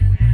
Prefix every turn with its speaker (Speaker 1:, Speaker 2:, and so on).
Speaker 1: Amen.